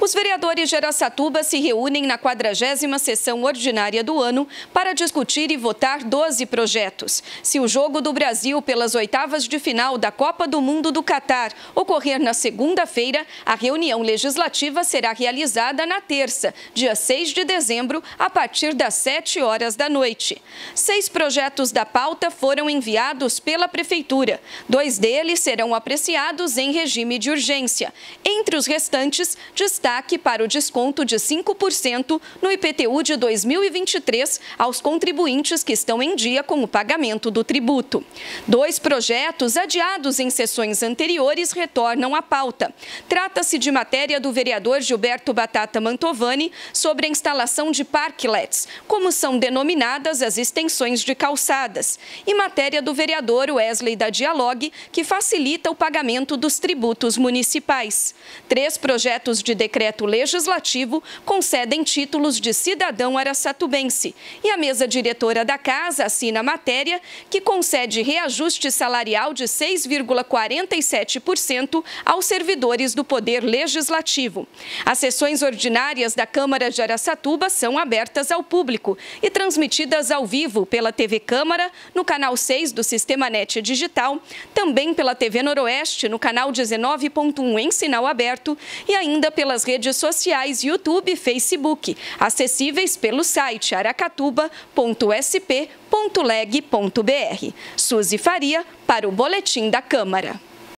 Os vereadores de Aracatuba se reúnem na 40ª sessão ordinária do ano para discutir e votar 12 projetos. Se o jogo do Brasil pelas oitavas de final da Copa do Mundo do Catar ocorrer na segunda-feira, a reunião legislativa será realizada na terça, dia 6 de dezembro, a partir das 7 horas da noite. Seis projetos da pauta foram enviados pela Prefeitura. Dois deles serão apreciados em regime de urgência. Entre os restantes, destaque destaque para o desconto de 5% no IPTU de 2023 aos contribuintes que estão em dia com o pagamento do tributo. Dois projetos adiados em sessões anteriores retornam à pauta. Trata-se de matéria do vereador Gilberto Batata Mantovani sobre a instalação de parklets, como são denominadas as extensões de calçadas, e matéria do vereador Wesley da Dialogue, que facilita o pagamento dos tributos municipais. Três projetos de decreto decreto legislativo concedem títulos de cidadão araçatubense. E a mesa diretora da casa assina a matéria que concede reajuste salarial de 6,47% aos servidores do Poder Legislativo. As sessões ordinárias da Câmara de Araçatuba são abertas ao público e transmitidas ao vivo pela TV Câmara, no canal 6 do Sistema NET Digital, também pela TV Noroeste, no canal 19.1 em sinal aberto e ainda pelas redes sociais YouTube e Facebook, acessíveis pelo site aracatuba.sp.leg.br. Suzy Faria, para o Boletim da Câmara.